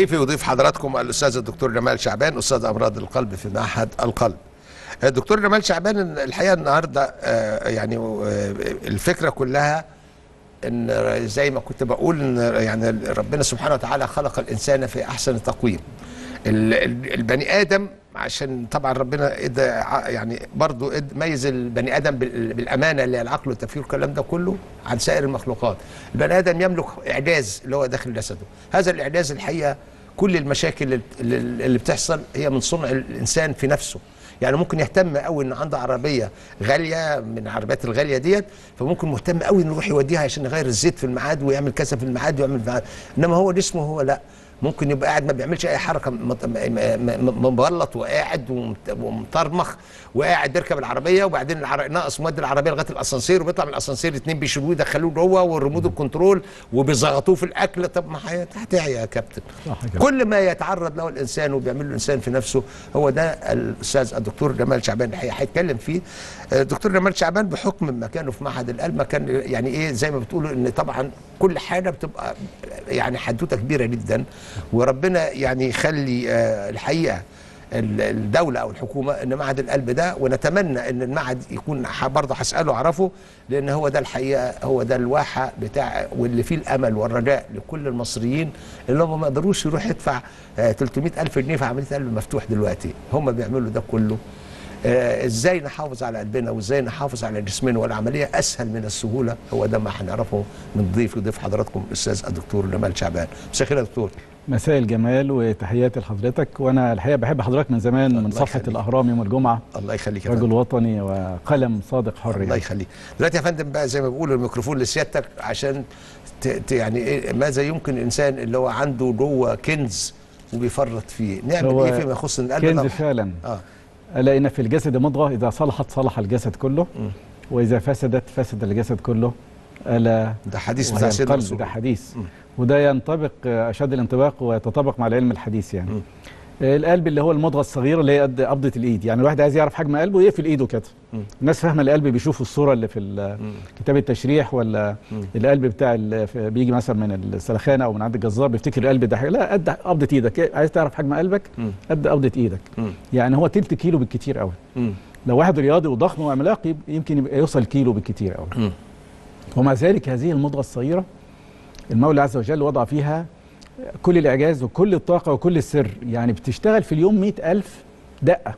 ضيفي وضيف حضراتكم الأستاذ الدكتور جمال شعبان أستاذ أمراض القلب في معهد القلب. الدكتور جمال شعبان الحقيقة النهارده آه، يعني آه، الفكرة كلها إن زي ما كنت بقول إن يعني ربنا سبحانه وتعالى خلق الإنسان في أحسن تقويم. ال- ال- البني آدم عشان طبعا ربنا ادى يعني برضه ميز البني آدم بال- بالأمانة اللي هي العقل والتفكير والكلام ده كله عن سائر المخلوقات. البني آدم يملك إعجاز اللي هو داخل جسده. هذا الإعجاز الحقيقة كل المشاكل اللي, بتحصل هي من صنع الإنسان في نفسه. يعني ممكن يهتم قوي إن عنده عربية غالية من العربيات الغالية ديت فممكن مهتم قوي إنه يروح يوديها عشان يغير الزيت في الميعاد ويعمل كذا في الميعاد ويعمل في إنما هو جسمه هو لأ. ممكن يبقى قاعد ما بيعملش أي حركة مبلط وقاعد ومطرمخ وقاعد بيركب العربية وبعدين العر... ناقص مودي العربية لغاية الأسانسير وبيطلع من الأسانسير اتنين بيشيلوه يدخلوه جوه وال remote ال control وبيزغطوه في الأكل. طب ما هي- هتعي يا كابتن. كل ما يتعرض له الإنسان وبيعمله الانسان في نفسه هو ده الأستاذ الدكتور جمال شعبان هيتكلم فيه. آه، الدكتور جمال شعبان بحكم مكانه في معهد القلب مكان يعني إيه زي ما بتقولوا إن طبعا كل حاجة بتبقى يعني حدوتة كبيرة جدا وربنا يعني يخلي آه، الحقيقة ال- الدولة أو الحكومة إن معهد القلب ده ونتمنى إن المعهد يكون برضه هسأله أعرفه لأن هو ده الحقيقة هو ده الواحة بتاع واللي فيه الأمل والرجاء لكل المصريين اللي هم ما يقدروش يروح يدفع آه، 300 ألف جنيه في عملية قلب مفتوح دلوقتي. هم بيعملوا ده كله. آه، إزاي نحافظ على قلبنا وإزاي نحافظ على جسمنا والعملية أسهل من السهولة؟ هو ده ما هنعرفه من ضيف وضيف حضراتكم الاستاذ الدكتور جمال شعبان. مساء الخير يا دكتور. مساء الجمال وتحياتي لحضرتك وأنا الحقيقة بحب حضرتك من زمان من الله صفحه. الأهرام يوم الجمعة الله يخليك يا رجل وطني وقلم صادق حر الله يعني. يخليك دلوقتي يا فندم بقى زي ما بيقولوا الميكروفون لسيادتك عشان ت... ت... يعني إيه ماذا يمكن الانسان اللي هو عنده جوه كنز وبيفرط فيه نعمل إيه فيما يخص القلب كنز طبعاً؟ فعلا آه ألا إن في الجسد مضغة إذا صلحت صلح الجسد كله مم. وإذا فسدت فسد الجسد كله ألا ده حديث بتاع سيدنا القلب ده. حديث مم. وده ينطبق آه، أشد الانطباق ويتطابق مع العلم الحديث يعني مم. آه، القلب اللي هو المضغة الصغيرة اللي هي قد قبضة الإيد يعني الواحد عايز يعرف حجم قلبه يقفل إيده كده. الناس فاهمة القلب بيشوفوا الصورة اللي في. كتاب التشريح ولا. القلب بتاع بيجي مثلا من السلخانة أو من عند الجزار بيفتكر القلب ده. لا قد قبضة إيدك عايز تعرف حجم قلبك. قد قبضة إيدك. يعني هو تلت كيلو بالكتير قوي. لو واحد رياضي وضخم وعملاق يمكن يوصل كيلو بالكتير قوي. ومع ذلك هذه المضغة الصغيرة المولى عز وجل وضع فيها كل الإعجاز وكل الطاقة وكل السر. يعني بتشتغل في اليوم مئة ألف دقة.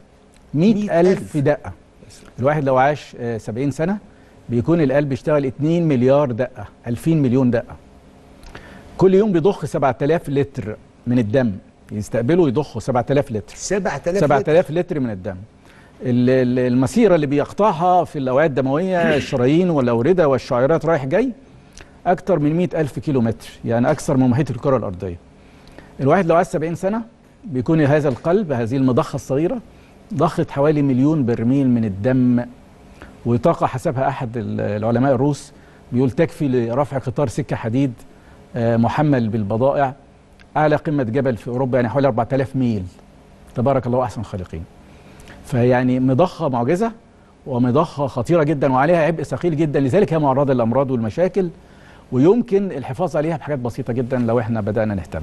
مئة ألف دقة. الواحد لو عاش آه، 70 سنة بيكون القلب يشتغل 2 مليار دقة 2000 مليون دقة. كل يوم بيضخ 7000 لتر من الدم. يستقبلوا يضخوا 7000 لتر. 7000 7000 لتر. من الدم. ال- ال- المسيرة اللي بيقطعها في الاوعيه الدموية الشرايين والأوردة والشعيرات رايح جاي أكتر من 100 ألف كيلو متر يعني أكثر من محيط الكرة الأرضية. الواحد لو عاش 70 سنة بيكون هذا القلب هذه المضخة الصغيرة ضخت حوالي مليون برميل من الدم وطاقة حسبها أحد ال- العلماء الروس بيقول تكفي لرفع قطار سكة حديد آه، محمل بالبضائع أعلى قمة جبل في أوروبا يعني حوالي 4000 ميل. تبارك الله احسن الخالقين فيعني مضخة معجزة ومضخة خطيرة جدا وعليها عبء ثقيل جدا. لذلك هي معرضة للأمراض والمشاكل ويمكن الحفاظ عليها بحاجات بسيطة جدا لو إحنا بدأنا نهتم.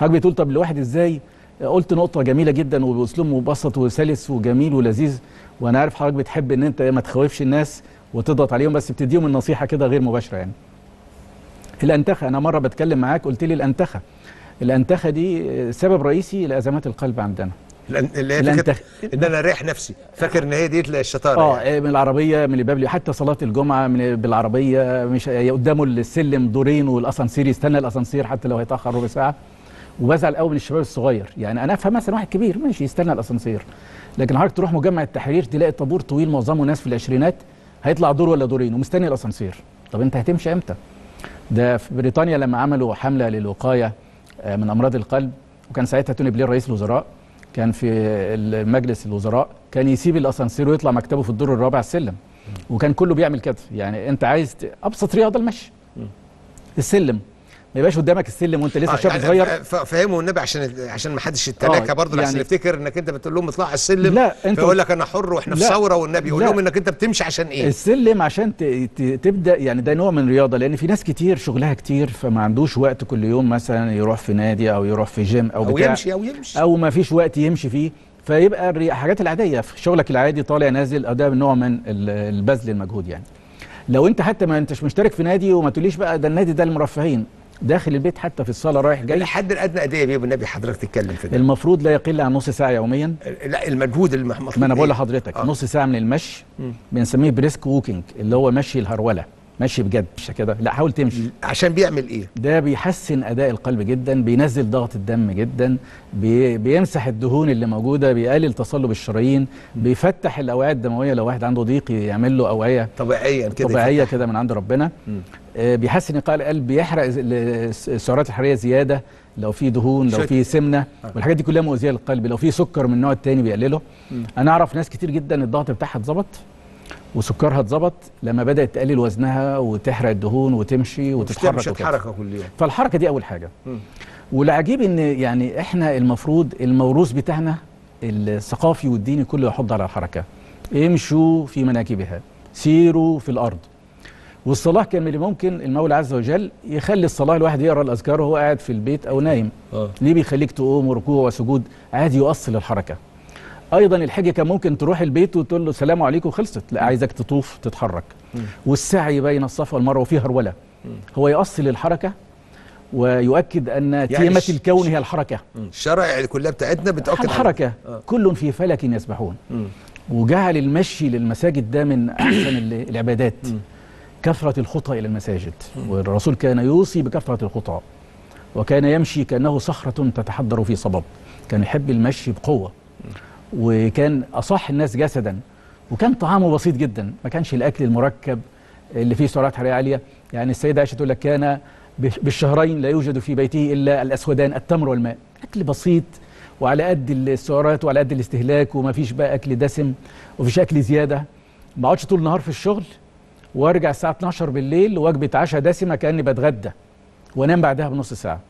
حضرتك بتقول طب الواحد إزاي؟ قلت نقطة جميلة جدا وبأسلوب مبسط وسلس وجميل ولذيذ. وأنا عارف حضرتك بتحب إن أنت ما تخوفش الناس وتضغط عليهم بس بتديهم النصيحة كده غير مباشرة يعني. الأنتخة أنا مرة بتكلم معاك قلت لي الأنتخة. الأنتخة دي سبب رئيسي لأزمات القلب عندنا. اللي هي فكرة إن أنا اريح نفسي. فاكر إن هي دي الشطاره آه يعني. من العربية من الباب حتى صلاة الجمعة من بالعربية مش قدامه السلم دورين والأسانسير يستنى الأسانسير حتى لو هيتأخر ربع ساعة. وبزعل قوي من الشباب الصغير. يعني أنا أفهم مثلا واحد كبير ماشي يستنى الأسانسير. لكن حضرتك تروح مجمع التحرير تلاقي طابور طويل معظمه ناس في العشرينات هيطلع دور ولا دورين ومستني الأسانسير. طب أنت هتمشي إمتى؟ ده في بريطانيا لما عملوا حملة للوقاية آه، من أمراض القلب وكان ساعتها توني بلير رئيس الوزراء. كان في مجلس الوزراء كان يسيب الأسانسير ويطلع مكتبه في الدور الرابع السلم. وكان كله بيعمل كده. يعني أنت عايز أبسط رياضة المشي. السلم. ما يبقاش قدامك السلم وانت لسه آه، شاب يعني صغير. فهموا النبي عشان عشان ما حدش يتلاكى آه، برضه يعني- يفتكر انك انت بتقول لهم اطلعوا على السلم لا، أنت- فيقول لك أنا حر وإحنا في ثورة والنبي يقول. لهم انك انت بتمشي عشان إيه؟ السلم عشان ت... ت... تبدأ يعني ده نوع من الرياضه لأن في ناس كتير شغلها كتير فما عندوش وقت كل يوم مثلا يروح في نادي أو يروح في جيم أو, أو بتاع يمشي أو يمشي. أو ما فيش وقت يمشي فيه. فيبقى الحاجات العادية في شغلك العادي طالع نازل أو ده نوع من ال- البذل المجهود يعني. لو انت حتى ما انتش مشترك في نادي وما تقوليش بقى ده النادي ده المرفهين. داخل البيت حتى في الصالة رايح جاي الحد الادنى قد إيه النبي حضرتك تتكلم في ده؟ المفروض لا يقل عن نص ساعة يوميا لا المجهود المطلوب ما أنا بقول إيه؟ لحضرتك آه. نص ساعة من المشي بنسميه brisk walking اللي هو مشي الهرولة مشي بجد مش كده لا حاول تمشي عشان بيعمل إيه؟ ده بيحسن أداء القلب جدا بينزل ضغط الدم جدا بي بيمسح الدهون اللي موجودة بيقلل تصلب الشرايين بيفتح الأوعية الدموية لو واحد عنده ضيق يعمل له أوعية طبيعيا كده طبيعية. كده من عند ربنا آه، بيحسن ايقاع القلب بيحرق السعرات الحرارية زيادة لو في دهون لو في سمنة. والحاجات دي كلها مؤذية للقلب. لو في سكر من النوع الثاني بيقلله. أنا أعرف ناس كتير جدا الضغط بتاعها اتظبط وسكرها اتظبط لما بدأت تقلل وزنها وتحرق الدهون وتمشي وتتحرك مش. حركة كل يوم. فالحركة دي أول حاجة. مم. والعجيب إن يعني إحنا المفروض الموروث بتاعنا الثقافي والديني كله يحض على الحركة. امشوا في مناكبها. سيروا في الأرض. والصلاه كان من اللي ممكن المولى عز وجل يخلي الصلاه الواحد يقرأ الأذكار وهو قاعد في البيت أو نايم. آه. ليه بيخليك تقوم وركوع وسجود؟ عادي يؤصل الحركة. أيضا الحج كان ممكن تروح البيت وتقول له السلام عليكم خلصت. لا عايزك تطوف تتحرك. والسعي بين الصفا والمروة وفيه هرولة. هو يؤصل الحركة ويؤكد أن تيمة الش- الكون هي الحركة. الشرائع كلها بتاعتنا بتاكد على- الحركة. آه. كل في فلك يسبحون. مم. وجعل المشي للمساجد ده من أحسن ال- العبادات. كثره الخطى إلى المساجد. والرسول كان يوصي بكثرة الخطى وكان يمشي كأنه صخرة تتحضر في صبب. كان يحب المشي بقوة وكان أصح الناس جسدا وكان طعامه بسيط جدا. ما كانش الأكل المركب اللي فيه سعرات حرارية عالية. يعني السيدة عائشة تقول لك كان بالشهرين لا يوجد في بيته إلا الأسودان التمر والماء. أكل بسيط وعلى قد السعرات وعلى قد الاستهلاك وما فيش بقى أكل دسم ومفيش أكل زيادة. ما اقعدش طول النهار في الشغل وارجع الساعة 12 بالليل وجبه عشاء دسمة كأني بتغدى وأنام بعدها بنص ساعة.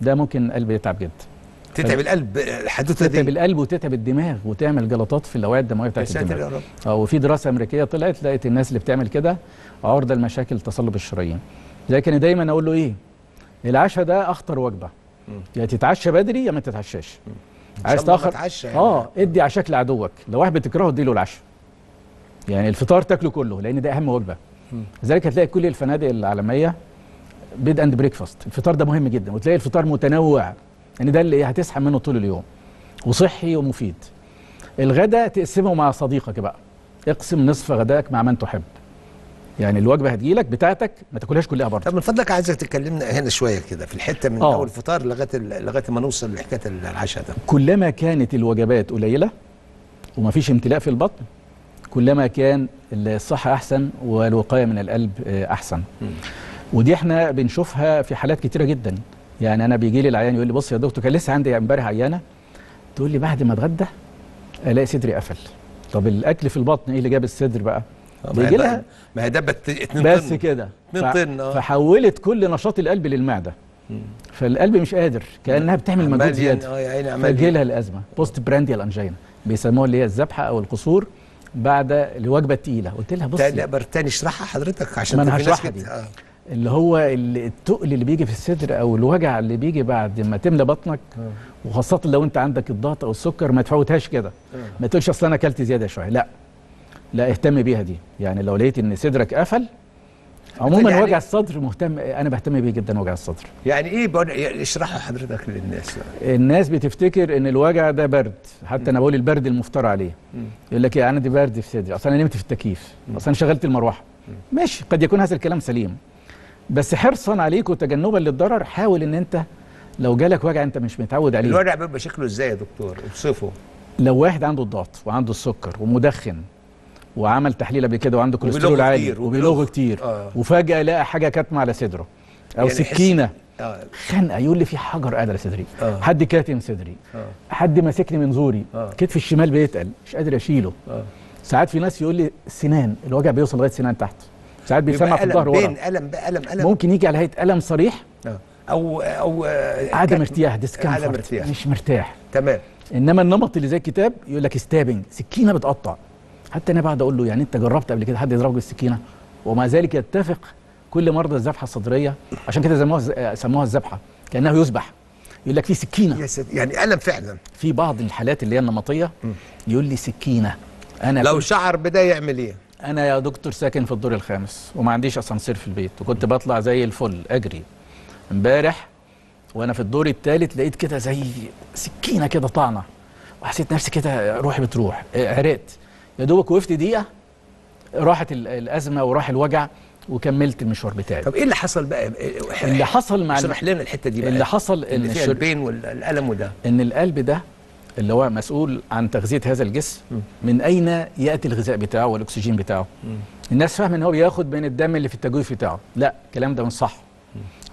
ده ممكن قلبي يتعب جدا. تتعب القلب الحدوتة تتعب دي القلب وتتعب الدماغ وتعمل جلطات في الاوعيه الدموية بتاعت الدماغ. يا رب. آه وفي دراسة أمريكية طلعت لقيت الناس اللي بتعمل كده عرضة لمشاكل تصلب الشرايين. لكن دايما أقول له إيه؟ العشاء ده أخطر وجبة. يا تتعشى بدري يا ما تتعشاش. عايز تأخر؟ يعني. آه ادي عشاك لعدوك. لو واحد بتكرهه اديله العشاء. يعني الفطار تاكله كله لأن ده أهم وجبة. لذلك هتلاقي كل الفنادق العالمية bed and breakfast الفطار ده مهم جدا وتلاقي الفطار متنوع. يعني ده اللي هتسحب منه طول اليوم. وصحي ومفيد. الغداء تقسمه مع صديقك بقى. اقسم نصف غداك مع من تحب. يعني الوجبة هتجيلك بتاعتك ما تاكلهاش كلها برضه. طب من فضلك عايزك تكلمنا هنا شوية كده في الحتة من آه. أول الفطار لغاية لغاية ما نوصل لحكاية العشاء ده. كلما كانت الوجبات قليلة ومفيش امتلاء في البطن كلما كان الصحة أحسن والوقاية من القلب آه، أحسن. ودي إحنا بنشوفها في حالات كتيرة جدا. يعني أنا بيجي لي العيان يقول لي بص يا دكتور كان لسه عندي امبارح عيانة. تقول لي بعد ما أتغدى ألاقي صدري قفل. طب الأكل في البطن إيه اللي جاب الصدر بقى؟ هي بيجي ده- لها ما هي دبت اتنين بس. كده. آه. فحولت كل نشاط القلب للمعدة. فالقلب مش قادر كأنها بتعمل مجهود زيادة. فجي لها الأزمة بوست برانديال انجينا بيسموها اللي هي الذبحه أو القصور. بعد الوجبة الثقيله قلت لها لا بصي بر تاني اشرحها حضرتك عشان ما ناس هشرحها دي. آه. اللي هو ال- التقل اللي بيجي في الصدر أو الوجع اللي بيجي بعد ما تملى بطنك وخاصة لو أنت عندك الضغط أو السكر ما تفوتهاش كده. ما تقولش أصل أنا أكلت زيادة شوية. لا. لا اهتم بيها دي. يعني لو لقيت إن صدرك قفل عموما يعني- وجع الصدر مهتم أنا بهتم بيه جدا وجع الصدر. يعني إيه بقول- يعني اشرحها حضرتك للناس الناس بتفتكر إن الوجع ده برد حتى أنا بقول البرد المفترى عليه. يقول لك إيه عندي برد في صدري. اصل أنا نمت في التكييف. اصل أنا شغلت المروحة. ماشي قد يكون هذا الكلام سليم. بس حرصا عليك وتجنبا للضرر حاول إن أنت لو جالك وجع أنت مش متعود عليه. الوجع بيبقى شكله إزاي يا دكتور؟ اوصفه. لو واحد عنده الضغط وعنده السكر ومدخن وعمل تحليل قبل كده وعنده كوليسترول عالي كتير، وبيلغ. كتير. آه. وفجأة لقى حاجة كاتمة على صدره. أو يعني سكينة. آه. خنقه يقول لي في حجر قاعد على صدري. آه. حد كاتم صدري. آه. حد ماسكني من زوري. آه. كتف الشمال بيتقل مش قادر أشيله. آه. ساعات في ناس يقول لي سنان الوجع بيوصل لغاية سنان تحت. ساعات بيسمع في الظهر ورا. ألم ألم ألم. ممكن يجي على هيئة ألم صريح؟ آه. أو أو آه، عدم ارتياح discomfort. مش مرتاح. تمام. إنما النمط اللي زي الكتاب يقول لك stabbing سكينة بتقطع. حتى أنا بعد أقول له يعني أنت جربت قبل كده حد يضربك بالسكينة؟ ومع ذلك يتفق كل مرضى الذبحة الصدرية عشان كده سموها سموها الذبحة كأنه يذبح يقول لك في سكينة. يا سيدي يعني الم فعلا. في بعض الحالات اللي هي النمطية يقول لي سكينة. أنا لو شعر بدأ يعمل إيه؟ أنا يا دكتور ساكن في الدور الخامس وما عنديش أسانسير في البيت وكنت بطلع زي الفل أجري. امبارح وأنا في الدور الثالث لقيت كده زي سكينة كده طعنة وحسيت نفسي كده روحي بتروح. آه، عرقت. يا دوبك وقفت دقيقة راحت ال- الأزمة وراح الوجع وكملت المشوار بتاعي. طب إيه اللي حصل بقى؟ اللي حصل مع اشرح لنا الحتة دي بقى. اللي حصل اللي إن فيها. البين والالم وده. إن القلب ده اللي هو مسؤول عن تغذية هذا الجسم من أين يأتي الغذاء بتاعه والأكسجين بتاعه؟ الناس فاهمة إن هو بياخد من الدم اللي في التجويف بتاعه. لا الكلام ده مش صح.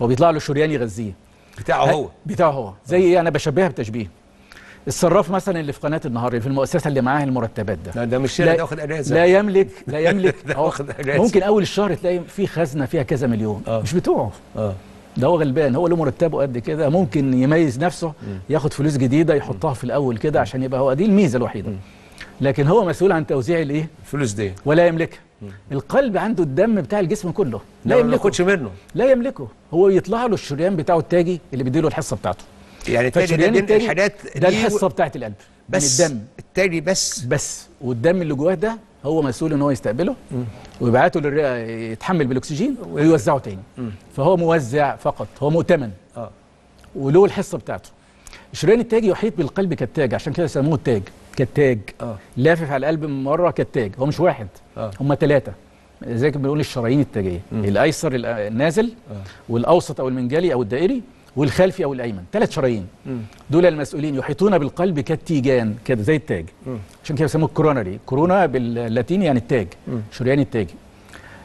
هو بيطلع له شريان يغذيه. بتاعه هو. بتاعه هو. زي إيه؟ أنا بشبهها بتشبيه. الصراف مثلا اللي في قناة النهار اللي في المؤسسة اللي معاه المرتبات ده. لا ده مش لا- ده واخد أجازة. لا يملك لا يملك. ممكن أول الشهر تلاقي في خزنة فيها كذا مليون. آه. مش بتوعه آه. ده هو غلبان. هو له مرتبه قد كده. ممكن يميز نفسه ياخد فلوس جديدة يحطها في الأول كده عشان يبقى هو. دي الميزة الوحيدة. لكن هو مسؤول عن توزيع الإيه؟ الفلوس دي. ولا يملكها. القلب عنده الدم بتاع الجسم كله. لا لا ما يملكه. ياخدش منه. لا يملكه. هو يطلع له الشريان بتاعه التاجي اللي بيديله الحصة بتاعته. يعني التاني ده دي التاجي الحاجات ده الحصة بتاعت القلب بس من الدم. التاني بس. بس. والدم اللي جواه ده هو مسؤول إن هو يستقبله ويبعته للرئه يتحمل بالأكسجين ويوزعه تاني. فهو موزع فقط هو مؤتمن. آه. وله الحصة بتاعته. الشريان التاجي يحيط بالقلب كالتاج عشان كده سموه التاج. كالتاج. آه. لافف على القلب من مرة كالتاج هو مش واحد آه. هم ثلاثة زي ما بنقول الشرايين التاجيه الأيسر ال- النازل والأوسط أو المنجلي أو الدائري. والخلفي أو الأيمن. ثلاث شرايين. دول المسؤولين يحيطون بالقلب كالتيجان كده زي التاج. عشان كده بيسموه ال coronary corona باللاتيني يعني التاج. شريان التاجي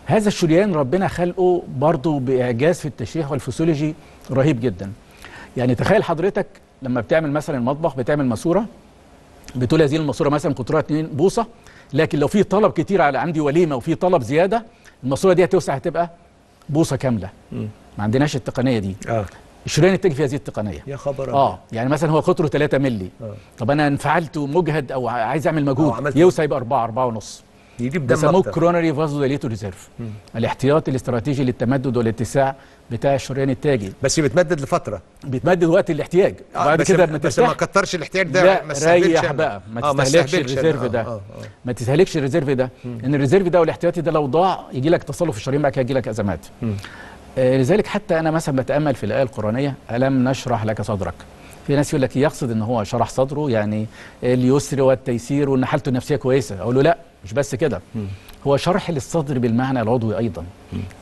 هذا الشريان ربنا خلقه برضه بإعجاز في التشريح والفسيولوجي رهيب جدا. يعني تخيل حضرتك لما بتعمل مثلا المطبخ بتعمل ماسورة بتقول هذه الماسورة مثلا قطرها 2 بوصة لكن لو في طلب كتير على عندي وليمة وفي طلب زيادة الماسورة دي هتوسع هتبقى بوصة كاملة. ما عندناش التقنية دي. آه. الشريان التاجي في هذه التقنية. يا خبر آه يعني مثلا هو قطره 3 مللي. آه. طب أنا انفعلت ومجهد أو عايز أعمل مجهود يوسع يبقى 4 4 ونص. يجيب دم بيسموه coronary vasodilator reserve. الاحتياطي الاستراتيجي للتمدد والاتساع بتاع الشريان التاجي. بس بيتمدد لفترة. بيتمدد وقت الاحتياج. آه، وبعد بس كده بس ما ما كترش الاحتياج ده لا ما ريح أنا. بقى. ما آه، تستهلكش. ال reserve آه، ده. آه، آه. ما تستهلكش ال reserve ده. إن ال reserve ده والاحتياطي ده لو ضاع يجي لك تصلب في الشرايين بعد كده يجي لك أزمات. آه لذلك حتى أنا مثلا بتأمل في الآية القرآنية ألم نشرح لك صدرك؟ في ناس يقول لك يقصد إن هو شرح صدره يعني اليسر والتيسير وإن حالته النفسية كويسة. أقول له لا مش بس كده. هو شرح للصدر بالمعنى العضوي أيضا.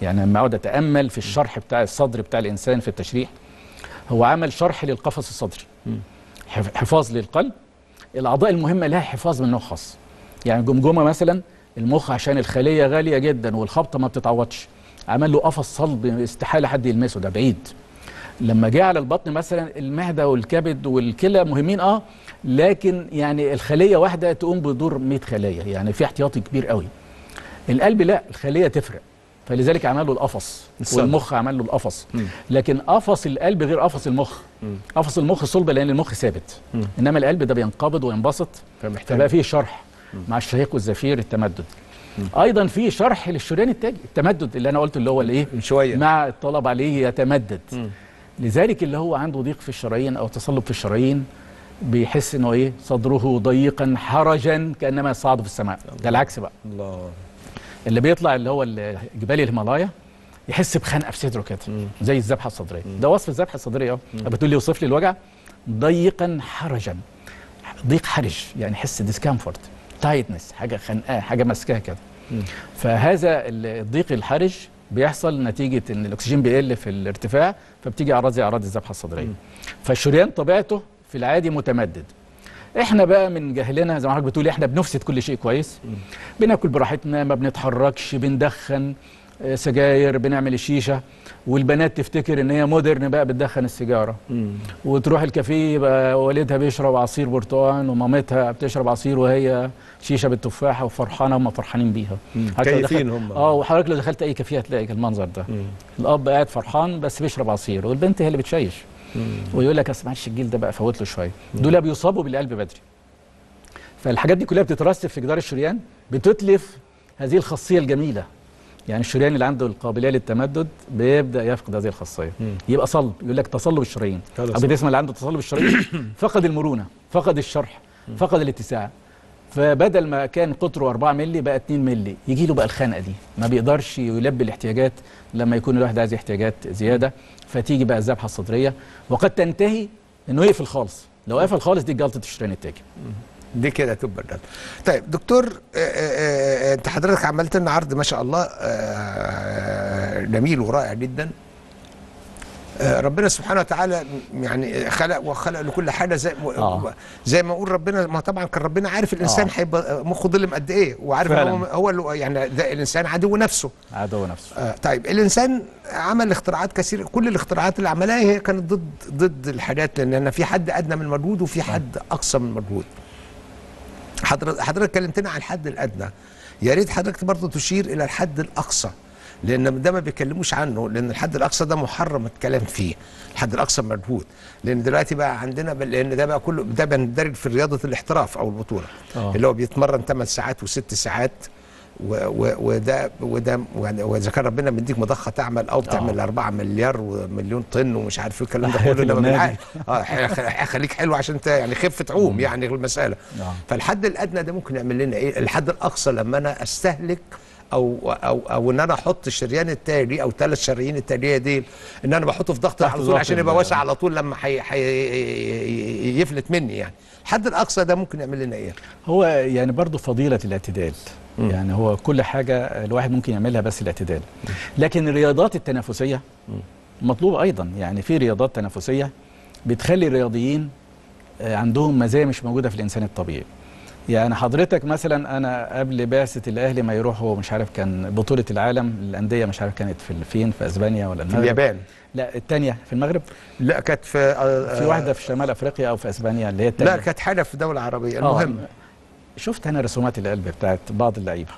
يعني لما أقعد أتأمل في الشرح بتاع الصدر بتاع الإنسان في التشريح هو عمل شرح للقفص الصدري. حف- حفاظ للقلب. الأعضاء المهمة لها حفاظ من نوع خاص. يعني الجمجمه مثلا المخ عشان الخلية غالية جدا والخبطة ما بتتعوضش. عمل له قفص صلب استحالة حد يلمسه ده بعيد. لما جه على البطن مثلا المعده والكبد والكلى مهمين آه لكن يعني الخلية واحدة تقوم بدور 100 خلية يعني في احتياطي كبير قوي. القلب لا الخلية تفرق. فلذلك عمل له القفص. والمخ عمل له القفص. لكن قفص القلب غير قفص المخ. قفص المخ صلب لأن المخ ثابت. إنما القلب ده بينقبض وينبسط فبقى فيه شرح مع الشهيق والزفير التمدد. أيضا في شرح للشريان التاجي التمدد اللي أنا قلته اللي هو الايه؟ من شوية. مع الطلب عليه يتمدد. مم. لذلك اللي هو عنده ضيق في الشرايين أو تصلب في الشرايين بيحس إنه إيه؟ صدره ضيقا حرجا كأنما يصعد في السماء. ده العكس بقى. الله. اللي بيطلع اللي هو ال- جبال الهيمالايا يحس بخنقة في صدره كده زي الذبحة الصدرية. ده وصف الذبحة الصدرية. اهو بتقول لي وصف لي الوجع ضيقا حرجا. ضيق حرج يعني يحس discomfort tightness حاجة خنقاه حاجة ماسكاه كده. فهذا الضيق الحرج بيحصل نتيجة إن الأكسجين بيقل في الارتفاع فبتيجي اعراض زي اعراض الذبحة الصدرية. فالشريان طبيعته في العادي متمدد. إحنا بقى من جهلنا زي ما حضرتك بتقولي إحنا بنفسد كل شيء كويس. بناكل براحتنا ما بنتحركش بندخن. سجاير بنعمل الشيشة والبنات تفتكر إن هي مودرن بقى بتدخن السيجارة. وتروح الكافيه يبقى والدها بيشرب عصير برتقال ومامتها بتشرب عصير وهي شيشة بالتفاحة وفرحانة هم فرحانين بيها. كيفين هم. آه وحضرتك لو دخلت أي كافيه هتلاقي المنظر ده. الأب قاعد فرحان بس بيشرب عصير والبنت هي اللي بتشيش. ويقول لك أصل معلش الجيل ده بقى فوت له شوية. دول بيصابوا بالقلب بدري. فالحاجات دي كلها بتترسب في جدار الشريان بتتلف هذه الخاصية الجميلة. يعني الشريان اللي عنده القابلية للتمدد بيبدأ يفقد هذه الخاصية. يبقى صلب يقول لك تصلب الشرايين. أو بتسمع اللي عنده تصلب الشرايين فقد المرونة فقد الشرح فقد الاتساع. فبدل ما كان قطره 4 مللي بقى 2 مللي. يجي له بقى الخنقه دي. ما بيقدرش يلبي الاحتياجات لما يكون الواحد عايز احتياجات زيادة. فتيجي بقى الذبحة الصدرية. وقد تنتهي إنه يقفل خالص. لو قفل خالص دي جلطة الشريان التاجي دي كده تبقى الرد. طيب دكتور آه، آه، آه، انت حضرتك عملت لنا عرض ما شاء الله جميل ورائع جدا ربنا سبحانه وتعالى يعني خلق وخلق لكل حاجة زي آه. زي ما أقول ربنا ما طبعا كان ربنا عارف الإنسان آه. هيبقى مخه ظلم قد إيه وعارف. هو هو اللي- يعني ده الإنسان عدو نفسه عدو نفسه آه طيب الإنسان عمل اختراعات كثيرة كل الاختراعات اللي عملها هي كانت ضد ضد الحاجات لأن في حد أدنى من المجهود وفي حد أقصى من المجهود حضرتك حضرتك كلمتنا عن الحد الأدنى. يا ريت حضرتك برضه تشير إلى الحد الأقصى لأن ده ما بيتكلموش عنه لأن الحد الأقصى ده محرم الكلام فيه. الحد الأقصى مجهود. لأن دلوقتي بقى عندنا بل- لأن ده بقى كله ده بندرج في رياضة الاحتراف أو البطولة آه. اللي هو بيتمرن 8 ساعات وست ساعات. و و وده وده واذا كان ربنا مديك مضخة تعمل أو بتعمل 4 مليار ومليون طن ومش عارف إيه الكلام ده كله ده. بالعقل. آه هيخليك حلو عشان انت يعني خفة تعوم يعني المسألة آه. فالحد الأدنى ده ممكن يعمل لنا إيه الحد الأقصى لما أنا أستهلك أو أو أو إن أنا أحط الشريان التالي أو ثلاث شرايين التالية دي إن أنا بحطه في ضغط على طول عشان يبقى واسع على طول لما حي حي يفلت مني يعني. الحد الأقصى ده ممكن يعمل لنا إيه؟ هو يعني برضه فضيلة الاعتدال. مم. يعني هو كل حاجة الواحد ممكن يعملها بس الاعتدال. لكن الرياضات التنافسية مطلوبة أيضا. يعني في رياضات تنافسية بتخلي الرياضيين آه، عندهم مزايا مش موجودة في الإنسان الطبيعي. يعني حضرتك مثلا أنا قبل بعثة الأهلي ما يروحوا مش عارف كان بطولة العالم للأندية مش عارف كانت في فين؟ في أسبانيا ولا في المغرب اليابان. لا الثانية في المغرب؟ لا كانت في آه، في واحدة في شمال أفريقيا أو في أسبانيا اللي هي الثانية لا كانت حاجة في دولة عربية. آه، المهم. شفت أنا رسومات القلب بتاعت بعض اللعيبة.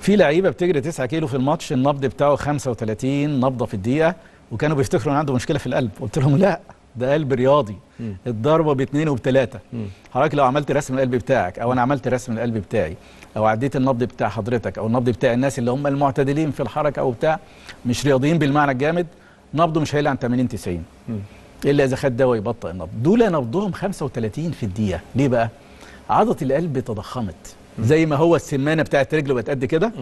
في لعيبة بتجري 9 كيلو في الماتش النبض بتاعه 35 نبضة في الدقيقة وكانوا بيفتكروا إن عنده مشكلة في القلب. قلت لهم لا. ده قلب رياضي. الضربة باثنين وبثلاثه حضرتك لو عملت رسم القلب بتاعك أو أنا عملت رسم القلب بتاعي أو عديت النبض بتاع حضرتك أو النبض بتاع الناس اللي هم المعتدلين في الحركة أو بتاع مش رياضيين بالمعنى الجامد نبضه مش هيقل عن 80 90 إلا إذا خد دواء يبطئ النبض. دول نبضهم 35 في الدقيقة. ليه بقى؟ عضلة القلب تضخمت. زي ما هو السمانة بتاعت رجله بقت قد كده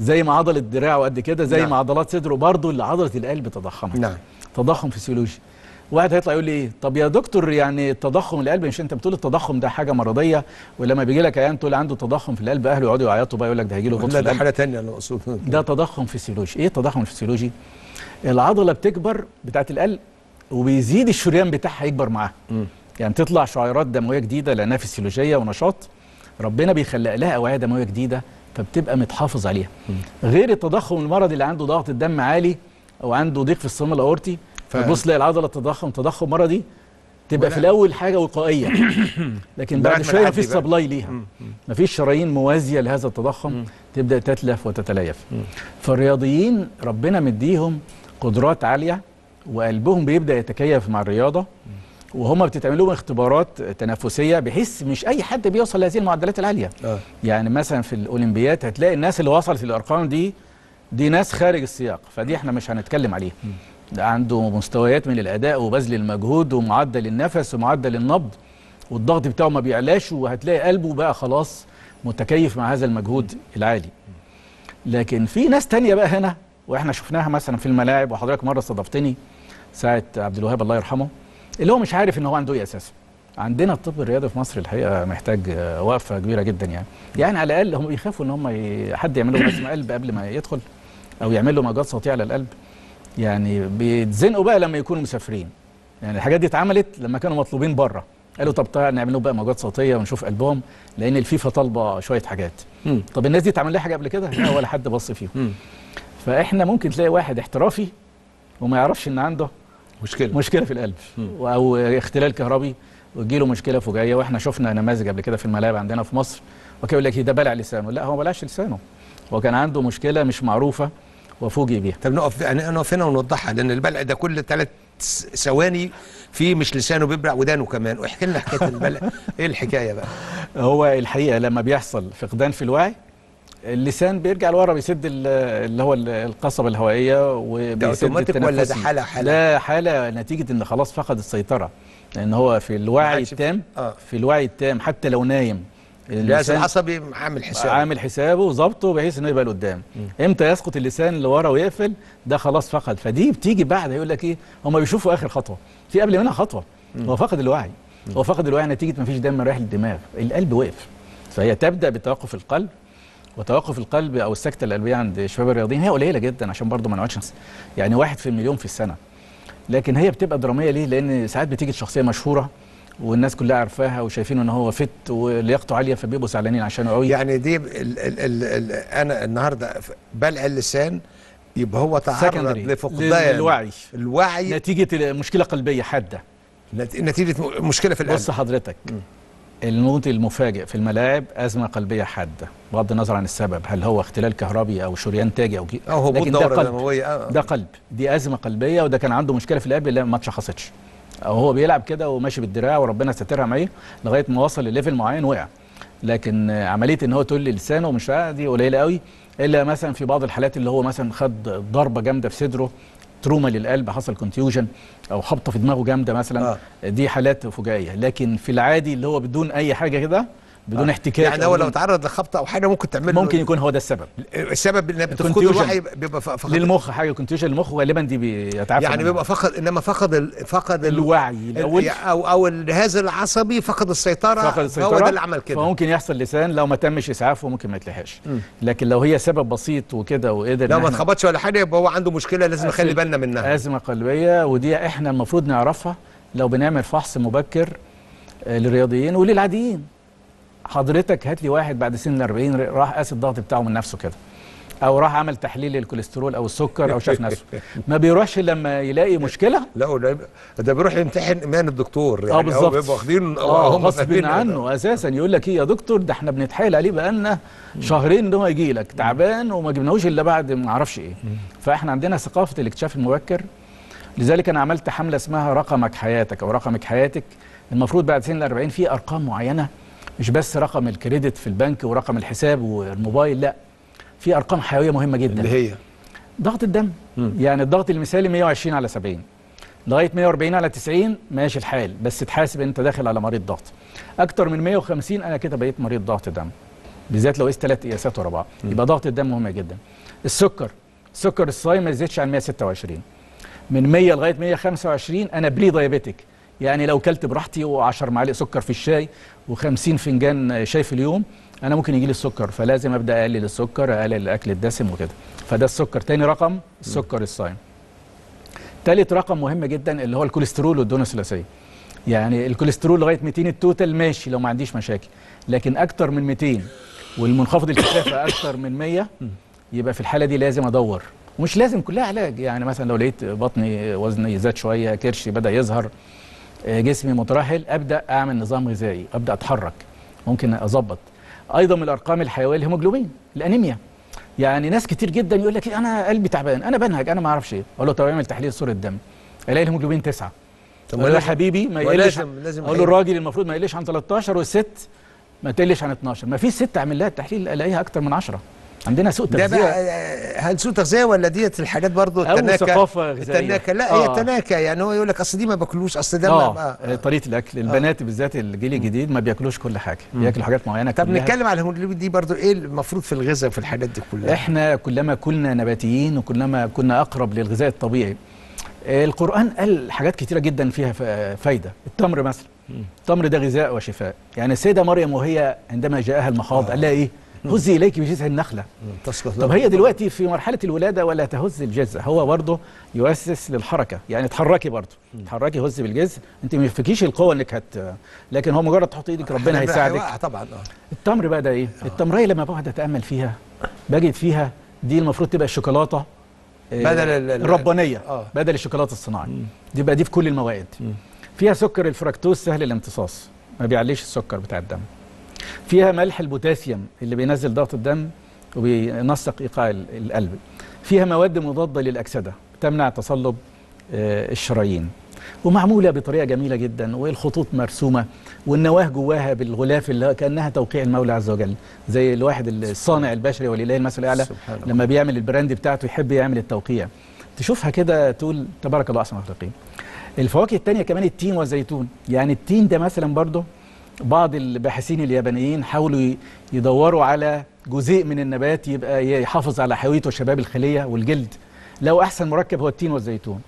زي ما عضلة دراعه قد كده زي نعم. ما عضلات صدره برضه اللي عضلة القلب تضخمت. نعم. تضخم فسيولوجي واحد هيطلع يقول لي إيه؟ طب يا دكتور يعني تضخم القلب مش أنت بتقول التضخم ده حاجة مرضية؟ ولما بيجي لك عيان تقول عنده تضخم في القلب أهله يقعدوا يعيطوا بقى يقول لك ده هيجي له غض في لا ده حاجة ثانية أنا أقصد. ده تضخم فسيولوجي. إيه التضخم الفسيولوجي العضلة بتكبر بتاعت القلب وبيزيد الشريان بتاعها يكبر معاها. يعني تطلع شعيرات دموية جديدة لأنها فسيولوجية ونشاط. ربنا بيخلق لها أوعية دموية جديدة فبتبقى متحافظ عليها. غير التضخم المرضي اللي عنده ضغط الدم عالي أو عنده ضيق في الصمام الأورطي فتبص تلاقي العضلة تضخم تضخم مرضي تبقى ولا- في الأول حاجة وقائية. لكن بعد شوية مفيش. سبلاي ليها. مفيش شرايين موازية لهذا التضخم تبدأ تتلف وتتليف. فالرياضيين ربنا مديهم قدرات عالية وقلبهم بيبدأ يتكيف مع الرياضة. وهم بتتعمل لهم اختبارات تنافسيه بحيث مش أي حد بيوصل لهذه المعدلات العالية. آه. يعني مثلا في الأولمبيات هتلاقي الناس اللي وصلت للأرقام دي دي ناس خارج السياق. فدي إحنا مش هنتكلم عليها. ده عنده مستويات من الأداء وبذل المجهود ومعدل النفس ومعدل النبض والضغط بتاعه ما بيعلاش وهتلاقي قلبه بقى خلاص متكيف مع هذا المجهود العالي. لكن في ناس تانية بقى هنا وإحنا شفناها مثلا في الملاعب وحضرتك مرة استضفتني ساعة عبد الوهاب الله يرحمه اللي هو مش عارف إن هو عنده إيه أساسا. عندنا الطب الرياضي في مصر الحقيقة محتاج وقفة كبيرة جدا يعني. يعني على الأقل هم بيخافوا إن هم حد يعمل له رسم قلب قبل ما يدخل أو يعمل له موجات صوتيه على القلب. يعني بيتزنقوا بقى لما يكونوا مسافرين. يعني الحاجات دي اتعملت لما كانوا مطلوبين بره. قالوا طب تعالى نعمل لهم بقى موجات صوتية ونشوف قلبهم لأن الفيفا طالبة شوية حاجات. مم. طب الناس دي اتعمل لها حاجة قبل كده؟ لا ولا حد بص فيهم. مم. فإحنا ممكن تلاقي واحد احترافي وما يعرفش إن عنده مشكلة. مشكلة في القلب. أو اختلال كهربي وتجي له مشكلة فجائيه وإحنا شفنا نماذج قبل كده في الملاعب عندنا في مصر. وكان يقول لك ده بلع لسانه. لا هو بلعش لسانه. هو كان عنده مشكلة مش معروفة. وفوجئ بيها. طب نقف يعني نقف هنا ونوضحها لأن البلع ده كل ثلاث ثواني في مش لسانه بيبلع ودانه كمان. واحكي لنا حكاية البلع إيه الحكاية بقى؟ هو الحقيقة لما بيحصل فقدان في الوعي اللسان بيرجع لورا بيسد ال- اللي هو ال- القصبة الهوائية ده وبيسد أوتوماتيك ولا ده. حالة؟ حالة. لا حالة نتيجة إن خلاص فقد السيطرة. لأن هو في الوعي التام آه. في الوعي التام حتى لو نايم الجهاز اللسان العصبي عامل حساب عامل حسابه وظبطه بحيث إنه يبقى لقدام. إمتى يسقط اللسان لورا ويقفل؟ ده خلاص فقد. فدي بتيجي بعد يقول لك إيه؟ هم بيشوفوا آخر خطوة. في قبل منها خطوة. هو فقد الوعي. هو فقد الوعي نتيجة ما فيش دم رايح للدماغ. القلب وقف. فهي تبدأ بتوقف القلب. وتوقف القلب أو السكتة القلبية عند شباب الرياضيين هي قليلة جدا عشان برضه ما نقعدش يعني واحد في المليون في السنة. لكن هي بتبقى درامية ليه؟ لأن ساعات بتيجي شخصيه مشهورة. والناس كلها عارفاها وشايفين إن هو فت ولياقته عالية فبيبقوا زعلانين عشانه قوي يعني دي ال ال ال ال أنا النهارده بلع اللسان يبقى هو تعرض لفقدان. للوعي. الوعي. نتيجة مشكلة قلبية حادة. نت- نتيجة م- مشكلة في القلب. بص حضرتك. الموت المفاجئ في الملاعب أزمة قلبية حادة. بغض النظر عن السبب هل هو اختلال كهربي أو شريان تاجي أو كي أو هبوط قلب. دموية. آه. ده قلب. دي أزمة قلبية وده كان عنده مشكلة في القلب اللي ما اتشخصتش. أو هو بيلعب كده وماشي بالدراع وربنا سترها معاه لغاية ما وصل ل level معين وقع. لكن عملية إن هو تقول لسانه مش واقع دي قليلة قوي. إلا مثلا في بعض الحالات اللي هو مثلا خد ضربة جامدة في صدره trauma للقلب حصل contusion أو خبطة في دماغه جامدة مثلا. آه. دي حالات فجائية. لكن في العادي اللي هو بدون أي حاجة كده بدون آه. احتكاك يعني هو لو بدون- تعرض لخبطة أو حاجة ممكن تعمل ممكن يكون هو ده السبب السبب إن بتفقد. الوعي بيبقى فقد للمخ حاجة contusion للمخ غالبا دي بيتعافى يعني. بيبقى فقد إنما فقد ال... فقد ال... الوعي ال... الأول أو أو الجهاز العصبي فقد السيطرة فقد هو السيطرة ده اللي عمل كده فممكن يحصل لسان لو ما تمش إسعافه ممكن ما يتلحقش. لكن لو هي سبب بسيط وكده وقدر لو ما اتخبطش ولا حاجة يبقى هو عنده مشكلة لازم. نخلي بالنا منها أزمة قلبية ودي إحنا المفروض نعرفها لو بنعمل فحص مبكر آه، للرياضيين وللعاديين حضرتك هات لي واحد بعد سن ال 40 راح قاس الضغط بتاعه من نفسه كده. أو راح عمل تحليل للكوليسترول أو السكر أو شاف نفسه. ما بيروحش لما يلاقي مشكلة؟ لا ده ده بيروح يمتحن ايمان الدكتور. يعني آه هو بالظبط. بيبقوا واخدين آه هم غصب فاهمين عنه أساسا. يقول لك إيه يا دكتور ده إحنا بنتحايل عليه بقالنا شهرين إن هو يجي لك. تعبان وما جبناهوش إلا بعد ما أعرفش إيه. فإحنا عندنا ثقافة الاكتشاف المبكر. لذلك أنا عملت حملة اسمها رقمك حياتك أو رقمك حياتك. المفروض بعد سن ال 40 في أرقام معينة. مش بس رقم الكريدت في البنك ورقم الحساب والموبايل لا. في أرقام حيوية مهمة جدا. اللي هي؟ ضغط الدم. مم. يعني الضغط المثالي 120 على 70 لغاية 140 على 90 ماشي الحال. بس تحاسب أنت داخل على مريض ضغط. أكتر من 150 أنا كده بقيت مريض ضغط دم. بالذات لو قست ثلاث قياسات ورا بعض. يبقى ضغط الدم مهم جدا. السكر. السكر الصايم ما يزيدش عن 126 من 100 لغاية 125 أنا prediabetic. يعني لو كلت براحتي و10 معالق سكر في الشاي و50 فنجان شاي في اليوم أنا ممكن يجي لي السكر فلازم أبدأ أقلل السكر أقلل الأكل الدسم وكده. فده السكر. تاني رقم السكر الصايم تالت رقم مهم جدا اللي هو الكوليسترول والدهون الثلاثية. يعني الكوليسترول لغاية 200 ال total ماشي لو ما عنديش مشاكل. لكن أكتر من 200 والمنخفض الكثافة أكتر من 100 يبقى في الحالة دي لازم أدور. ومش لازم كلها علاج. يعني مثلا لو لقيت بطني وزني زاد شوية كرشي بدأ يظهر جسمي مترهل أبدأ أعمل نظام غذائي أبدأ أتحرك ممكن أظبط. أيضا من الأرقام الحيوية الهيموجلوبين الأنيميا. يعني ناس كتير جدا يقول لك إيه، أنا قلبي تعبان أنا بنهج أنا ما أعرفش إيه. أقول له طب اعمل تحليل صورة دم. ألاقي الهيموجلوبين تسعة. طب لازم- حبيبي ما يقلش أقول له الراجل المفروض ما يقلش عن 13 والست ما تقلش عن 12 ما في ست اعمل لها التحليل ألاقيها أكتر من 10 عندنا سوء ده تغذية. بقى آه، هل سوء تغذية ولا ديت الحاجات برضو أو التناكة؟ ثقافة غذائية. التناكة لا آه. هي التناكة يعني هو يقول لك أصل دي ما باكلوش أصل ده آه ما آه، طريقة الأكل. البنات بالذات الجيل الجديد ما بياكلوش كل حاجة بياكلوا حاجات معينة طب كلها. نتكلم على الهيموجلوبين دي برضو إيه المفروض في الغذاء وفي الحاجات دي كلها؟ إحنا كلما كنا نباتيين وكلما كنا أقرب للغذاء الطبيعي آه، القرآن قال حاجات كتيرة جدا فيها ف- فايدة. التمر مثلا. التمر ده غذاء وشفاء. يعني السيدة مريم وهي عندما جاءها المخاض آه. قال لها إيه؟ هزي إليك بجذع النخلة. تسقط طب هي دلوقتي في مرحلة الولادة ولا تهز الجذع؟ هو برضه يؤسس للحركة يعني اتحركي برضه. اتحركي هزي بالجذع. انت ما يفكيش القوة انك هت لكن هو مجرد تحط إيدك ربنا هيساعدك. طبعا. التمر بقى ده إيه؟ التمرية لما بقعد اتأمل فيها بجد فيها دي المفروض تبقى الشوكولاتة آه، بدل ال- ال- الربانية آه. بدل الشوكولاتة الصناعي. دي بقى دي في كل المواد فيها سكر الفركتوز سهل الامتصاص. ما بيعليش السكر بتاع الدم. فيها ملح البوتاسيوم اللي بينزل ضغط الدم وبينسق إيقاع ال- القلب. فيها مواد مضادة للأكسدة تمنع تصلب آه، الشرايين. ومعمولة بطريقة جميلة جدا والخطوط مرسومة والنواة جواها بالغلاف اللي كأنها توقيع المولى عز وجل. زي الواحد الصانع البشري ولله المثل الأعلى. لما بيعمل ال brand بتاعته يحب يعمل التوقيع. تشوفها كده تقول تبارك الله احسن الخالقين الفواكه التانية كمان التين والزيتون. يعني التين ده مثلا برضه بعض الباحثين اليابانيين حاولوا يدوروا على جزيء من النبات يبقى يحافظ على حيويته وشباب الخلية والجلد. لو أحسن مركب هو التين والزيتون.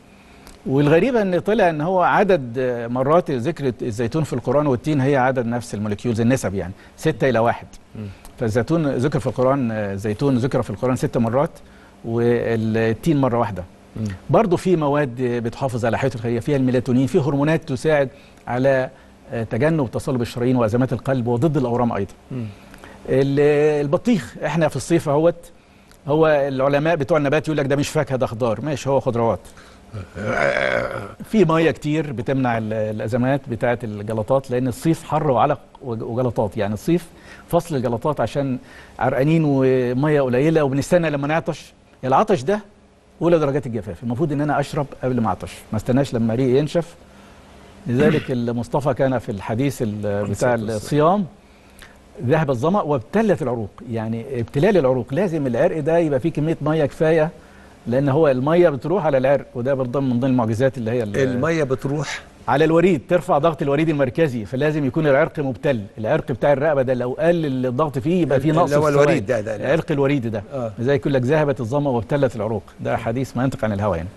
والغريبه أن طلع أن هو عدد مرات ذكر الزيتون في القرآن والتين هي عدد نفس ال molecules النسب يعني ستة إلى واحد. فالزيتون ذكر في القرآن الزيتون ذكر في القرآن ست مرات والتين مرة واحدة. برضه في مواد بتحافظ على حياه الخلية فيها الميلاتونين في هرمونات تساعد على تجنب تصلب الشرايين وأزمات القلب وضد الأورام أيضا. ال- البطيخ إحنا في الصيف أهوت هو العلماء بتوع النبات يقول لك ده مش فاكهة ده خضار. ماشي هو خضروات. في ميه كتير بتمنع ال- الأزمات بتاعه الجلطات لأن الصيف حر وعلق وج- وجلطات. يعني الصيف فصل الجلطات عشان عرقانين وميه قليلة وبنستنى لما نعطش. العطش ده اولى درجات الجفاف. المفروض إن أنا أشرب قبل ما أعطش. ما استناش لما ريقي ينشف لذلك المصطفى كان في الحديث ال- بتاع الصيام. ذهب الظمأ وابتلت العروق. يعني ابتلال العروق. لازم العرق ده يبقى فيه كمية مية كفاية لأن هو المية بتروح على العرق وده برضه من ضمن المعجزات اللي هي ال- المية بتروح. على الوريد. ترفع ضغط الوريد المركزي فلازم يكون العرق مبتل. العرق بتاع الرقبة ده لو قل الضغط فيه يبقى فيه اللي نقص هو في الوريد ده- ده. عرق الوريد ده. آه. زي يقول لك ذهبت الظمأ وابتلت العروق. ده حديث ما ينطق عن الهوى يعني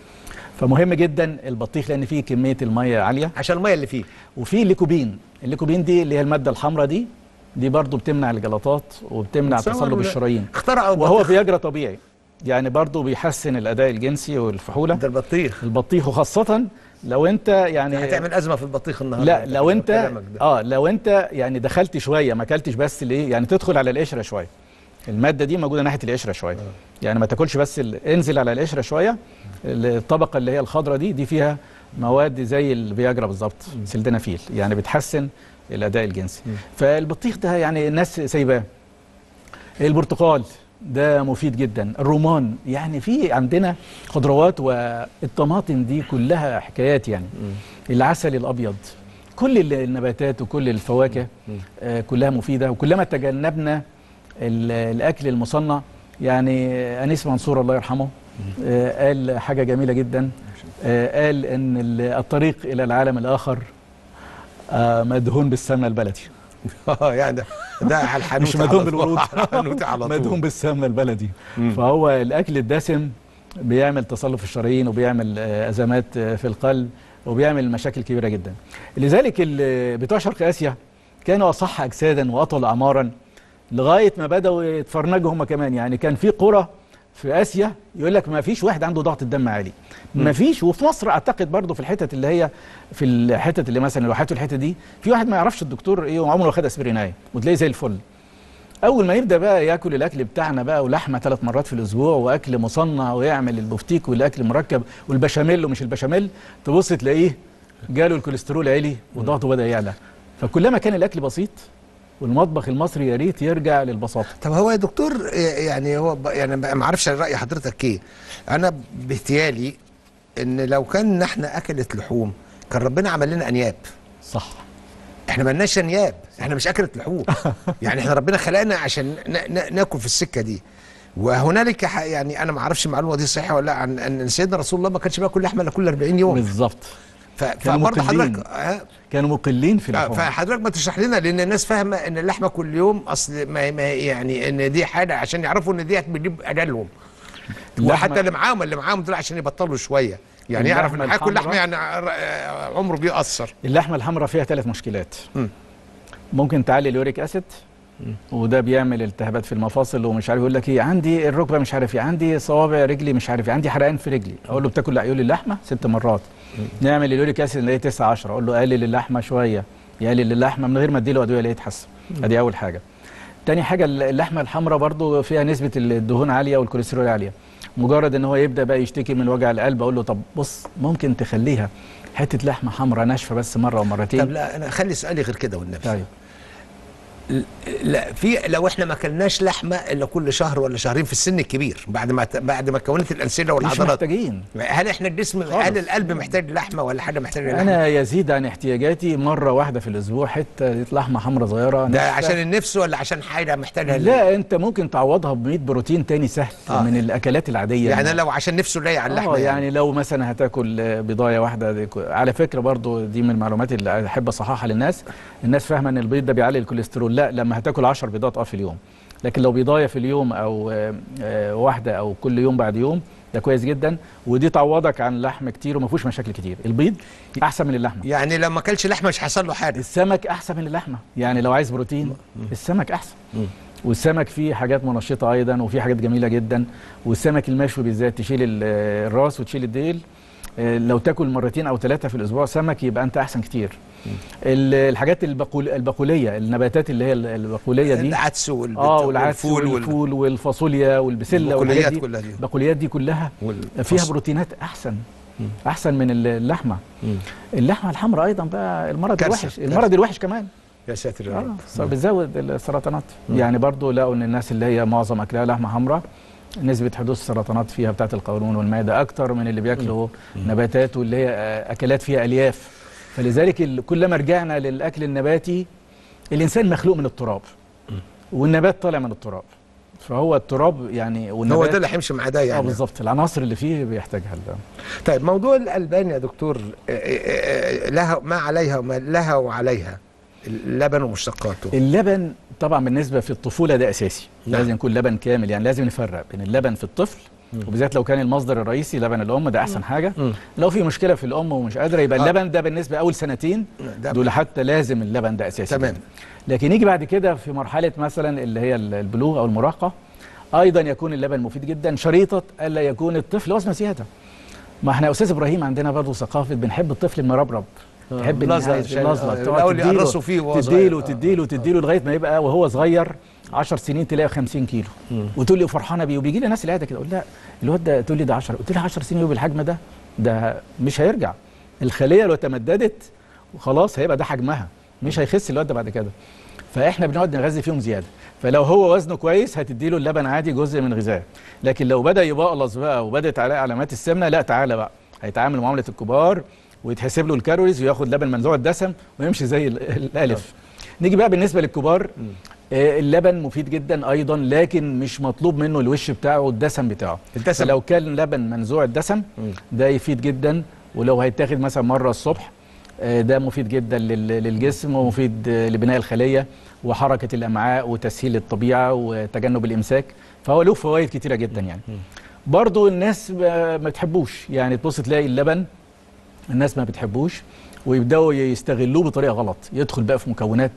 فمهم جدا البطيخ لأن فيه كمية المية عالية. عشان المية اللي فيه. وفي الليكوبين. الليكوبين دي اللي هي المادة الحمراء دي دي برضو بتمنع الجلطات وبتمنع تصلب الشرايين. اخترعوا وهو. فياجرا طبيعي. يعني برضو بيحسن الأداء الجنسي والفحولة. ده البطيخ. البطيخ وخاصة لو انت يعني هتعمل أزمة في البطيخ النهارده. لا لو انت. آه لو انت يعني دخلت شوية ما أكلتش بس ليه؟ يعني تدخل على القشرة شوية. المادة دي موجودة ناحية القشرة شوية. يعني ما تاكلش بس. انزل على القشرة شوية. الطبقة اللي هي الخضراء دي دي فيها مواد زي الفياجرا بالظبط سلدنافيل يعني بتحسن الأداء الجنسي. فالبطيخ ده يعني الناس سايباه. البرتقال ده مفيد جدا. الرومان يعني في عندنا خضروات والطماطم دي كلها حكايات يعني. العسل الأبيض كل ال- النباتات وكل الفواكه آه كلها مفيدة. وكلما تجنبنا ال- الأكل المصنع يعني أنيس منصور الله يرحمه قال حاجة جميلة جدا. آه قال إن ال- الطريق إلى العالم الآخر آه مدهون بالسمنة البلدي. يعني ده ده على الحانوت مش مدهون. بالورود مدهون بالسمنة البلدي. فهو الأكل الدسم بيعمل تصلب في الشرايين وبيعمل آه، آه، في القلب وبيعمل مشاكل كبيرة جدا. لذلك بتوع شرق آسيا كانوا أصح اجسادا وأطول اعمارا لغاية ما بدأوا يتفرنجوا هم كمان. يعني كان في قرى في آسيا يقول لك ما فيش واحد عنده ضغط الدم عالي. ما فيش. وفي مصر أعتقد برضه في الحتت اللي هي في الحتت اللي مثلا لو حياته الحتة دي في واحد ما يعرفش الدكتور إيه وعمره ما خد اسبرينايه وتلاقيه زي الفل. أول ما يبدأ بقى يأكل الأكل بتاعنا بقى ولحمة ثلاث مرات في الأسبوع وأكل مصنع ويعمل البفتيك والأكل مركب والبشاميل ومش البشاميل تبص تلاقيه جاله الكوليسترول عالي وضغطه بدا يعلى. فكلما كان الأكل بسيط والمطبخ المصري يا ريت يرجع للبساطة. طب هو يا دكتور يعني هو يعني ما أعرفش راي حضرتك إيه. أنا باهتيالي إن لو كان إحنا اكلت لحوم كان ربنا عمل لنا أنياب. صح. إحنا مالناش أنياب إحنا مش اكلت لحوم. يعني إحنا ربنا خلقنا عشان ن- ن- ناكل في السكة دي. وهنالك يعني أنا ما أعرفش المعلومة دي صحيحة ولا لأ عن ان سيدنا رسول الله ما كانش بياكل لحمة إلا كل 40 يوم. بالظبط. فبرضه. حضرتك آه، كانوا مقلين في آه، اللحوم فحضرتك ما تشرح لنا لأن الناس فاهمة إن اللحمة كل يوم أصل ما ما يعني إن دي حاجة عشان يعرفوا إن ديت بتجيب أجلهم. وحتى اللي معاهم اللي معاهم دول عشان يبطلوا شوية. يعني يعرف إن هياكل لحمة يعني آه، عمره بيأثر. اللحمة الحمراء فيها ثلاث مشكلات. مم. ممكن تعلي ال uric acid وده بيعمل التهابات في المفاصل ومش عارف يقول لك إيه عندي الركبة مش عارف إيه عندي صوابع رجلي مش عارف إيه عندي حرقان في رجلي. أقول له بتاكل لي اللحمة ست مرات. نعمل ال uric acid نلاقيه 9 10 أقول له قلل اللحمه شوية. يقلل اللحمه من غير ما أديله أدوية الاقيه يتحسن أدي أول حاجة. تاني حاجة اللحمة الحمراء برضو فيها نسبة الدهون عالية والكوليسترول عالية. مجرد إن هو يبدأ بقى يشتكي من وجع القلب أقول له طب بص ممكن تخليها حتة لحمة حمراء ناشفة بس مرة ومرتين. طب لا أنا خلي سؤالي غير كده والنبي طيب. لا في لو إحنا ما اكلناش لحمة إلا كل شهر ولا شهرين في السن الكبير بعد ما بعد ما كونت الانسجه مش والعضلات محتاجين هل إحنا الجسم. هل القلب محتاج لحمة ولا حاجة محتاجة لحمة؟ أنا يزيد عن احتياجاتي مرة واحدة في الأسبوع حتة لحمة حمراء صغيرة ده. عشان النفس ولا عشان حاجة محتاجها لا أنت ممكن تعوضها ب 100 بروتين تاني سهل آه. آه. من الأكلات العادية يعني لو عشان نفسه لايق على اللحمة آه يعني لو مثلا هتاكل آه، بضاية واحدة دي على فكرة برضو دي من المعلومات اللي أحب أصححها للناس الناس فاهمة إن البيض ده بيعلي الكوليسترول لا لما هتاكل 10 بيضات آه في اليوم. لكن لو بيضاية في اليوم أو آه، آه، واحدة أو كل يوم بعد يوم ده كويس جدا. ودي تعوضك عن لحم كتير وما فيهوش مشاكل كتير. البيض أحسن من اللحمة. يعني لو ما أكلش لحمة مش هيحصل له حاجة. السمك أحسن من اللحمة. يعني لو عايز بروتين السمك أحسن. والسمك فيه حاجات منشطة أيضا وفيه حاجات جميلة جدا. والسمك المشوي بالذات تشيل ال- الراس وتشيل الديل آه، لو تاكل مرتين أو ثلاثة في الأسبوع سمك يبقى أنت أحسن كتير. ال- الحاجات البقول البقولية النباتات اللي هي ال- البقولية دي. العدس آه والعدس والفول وال- والفول والفاصوليا والبسلة البقوليات والحاجات دي. كلها دي. البقوليات دي كلها. فيها بروتينات أحسن أحسن من اللحمة. اللحمة الحمراء أيضا بقى المرض الوحش. المرض الوحش كمان. يا ساتر يا آه رب. صار بتزود السرطانات. يعني برضو لقوا إن الناس اللي هي معظم أكلها لحمة حمراء نسبة حدوث السرطانات فيها بتاعت القولون والمعدة أكتر من اللي بياكلوا نباتات واللي هي آه، أكلات فيها ألياف. فلذلك كلما رجعنا للأكل النباتي الإنسان مخلوق من التراب. والنبات طالع من التراب. فهو التراب يعني هو والنبات ده اللي هيمشي مع ده آه يعني. بالظبط. العناصر اللي فيه بيحتاجها ال- طيب موضوع الألبان يا دكتور آه، آه، آه، لها ما عليها وما لها وعليها اللبن ومشتقاته. اللبن طبعا بالنسبة في الطفولة ده أساسي. نعم. لازم يكون لبن كامل. يعني لازم نفرق بين اللبن في الطفل وبالذات لو كان المصدر الرئيسي لبن الأم ده أحسن حاجة. مم. لو في مشكلة في الأم ومش قادرة يبقى آه. اللبن ده بالنسبة أول سنتين دول حتى لازم اللبن ده أساسي تمام. لكن يجي بعد كده في مرحلة مثلا اللي هي ال- البلوغ أو المراهقة أيضا يكون اللبن مفيد جدا. شريطة ألا يكون الطفل وزنه زيادة. ما إحنا يا أستاذ إبراهيم عندنا برضه ثقافة بنحب الطفل المربرب تحب عايز عشان- ملزلق آه، تقعد تديله- آه. تديله تديله لغاية ما يبقى وهو صغير 10 سنين تلاقيه 50 كيلو. وتقول لي فرحانة بيه. وبيجي لي ناس العيادة كده. أقول لا الواد ده تقول لي ده 10 قلت لها 10 سنين بالحجم ده ده مش هيرجع. الخلية لو تمددت وخلاص هيبقى ده حجمها. مش هيخس الواد ده بعد كده. فإحنا بنقعد نغذي فيهم زيادة. فلو هو وزنه كويس هتديله اللبن عادي جزء من غذائه. لكن لو بدأ يبقلص بقى وبدأت عليه علامات السمنة لا تعالى بقى. هيتعامل معاملة الكبار ويتحسب له الكالوريز وياخد لبن منزوع الدسم ويمشي زي ال- الألف. نيجي بقى بالنسبة للكبار. اللبن مفيد جدا أيضا لكن مش مطلوب منه الوش بتاعه الدسم بتاعه. الدسم. فلو كان لبن منزوع الدسم ده يفيد جدا. ولو هيتاخد مثلا مرة الصبح آه، ده مفيد جدا لل- للجسم ومفيد آه، لبناء الخلية وحركة الأمعاء وتسهيل الطبيعة وتجنب الإمساك. فهو له فوائد كتيرة جدا يعني. برضو الناس ما بتحبوش. يعني تبص تلاقي اللبن الناس ما بتحبوش ويبدأوا يستغلوه بطريقة غلط. يدخل بقى في مكونات